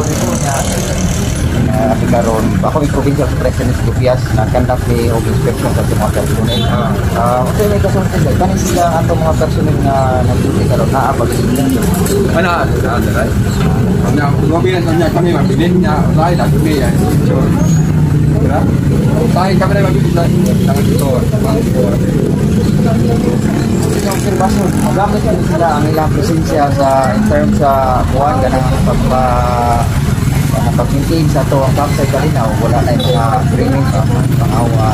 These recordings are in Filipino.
ko nito niya. Uh, di karon ako yung provincial president sa Dupias na conduct ni og inspection sa mga personnel. Ah, okay may kasunod din. Kani sila ato mga personnel nga nagduty karon naa pag sila. Ano, ano, ano, right? Ano, mabilan sa niya kami mabilin niya, usahay na kami yan. So, diba? Usahay kami na mabilin sa tangan dito. tangan dito. Yung observation, magamit yan sila ang ilang presensya sa in terms sa buwan ganang pagpa pag-maintain sa to ang campsite kalinaw wala na yung mga training sa pangawa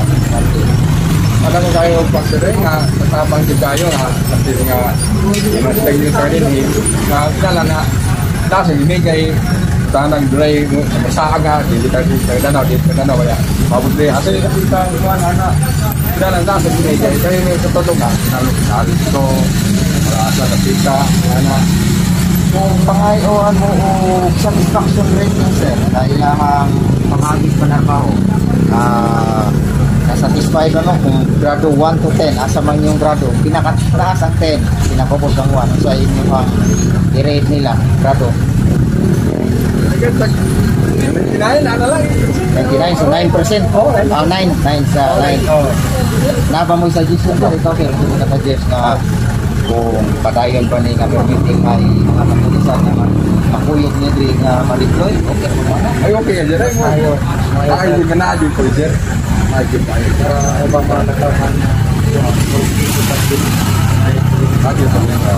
Alam mo kayo, Pastor Ray, nga natabang din tayo nga kasi nga mas lang yung kanin ni nga kinala nga nasa ini kay tanang dry masaag nga hindi ka di ka danaw di ka danaw kaya mabuti asa yung kita kuan ana kinala nasa ini kay kay may sa todo nga nalo nalo so wala sa kapita ana kung pangayoan mo o satisfaction rating sir? Na ilang pamagis panarbaho ah na-satisfied ano kung grado 1 to 10 asa man yung grado? Pinakataas ang 10 pinakabot ang 1 sa inyong ang i-rate nila grado. Kinain na na lang. 99 so 9% oh, ah 9 9 sa 9 Naba mo suggestion ko ikaw sir. Kung naka-suggest na kung padayon pa ni nga meeting ay mga kapulisan na makuyog niya diri nga ma-deploy okay mo na Ay okay aja rin mo. Ay di kana di ko sir. Ay di pa. Para ibang mga di pa.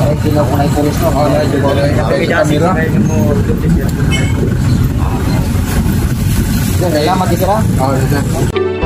ay kinaw ko na ipulis no Oh, ay di pa. Ay kamera. Yan, salamat di sira Oh, di pa.